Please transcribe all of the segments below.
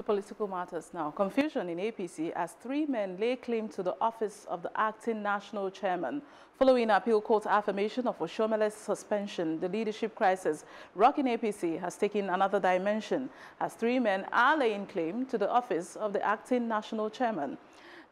To political matters now. Confusion in APC as three men lay claim to the office of the acting national chairman. Following appeal court affirmation of Oshiomhole's suspension, the leadership crisis rocking APC has taken another dimension as three men are laying claim to the office of the acting national chairman.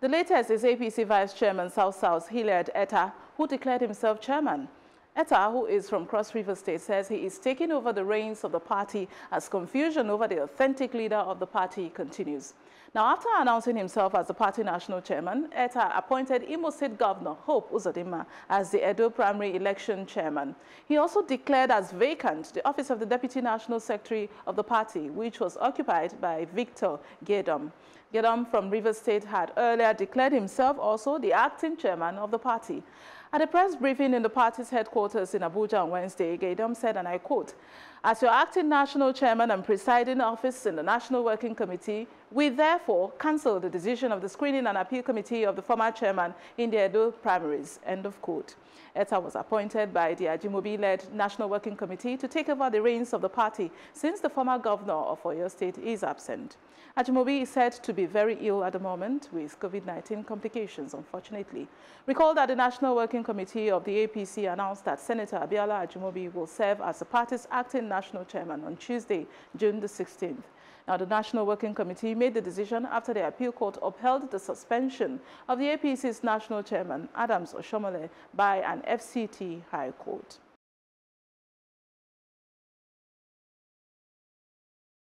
The latest is APC Vice Chairman South South Hilliard Eta, who declared himself chairman. Eta, who is from Cross River State, says he is taking over the reins of the party as confusion over the authentic leader of the party continues. Now, after announcing himself as the party national chairman, Eta appointed Imo State Governor Hope Uzodinma as the Edo primary election chairman. He also declared as vacant the office of the deputy national secretary of the party, which was occupied by Victor Giadom. Giadom from River State had earlier declared himself also the acting chairman of the party. At a press briefing in the party's headquarters in Abuja on Wednesday, Giadom said, and I quote, as your acting national chairman and presiding office in the National Working Committee, we therefore cancel the decision of the screening and appeal committee of the former chairman in the Edo primaries, end of quote. Eta was appointed by the Ajimobi-led National Working Committee to take over the reins of the party since the former governor of Oyo State is absent. Ajimobi is said to be very ill at the moment with COVID-19 complications, unfortunately. Recall that the National Working Committee of the APC announced that Senator Abiola Ajimobi will serve as the party's acting national chairman on Tuesday, June the 16th. Now, the National Working Committee made the decision after the appeal court upheld the suspension of the APC's national chairman, Adams Oshiomhole, by an FCT High Court.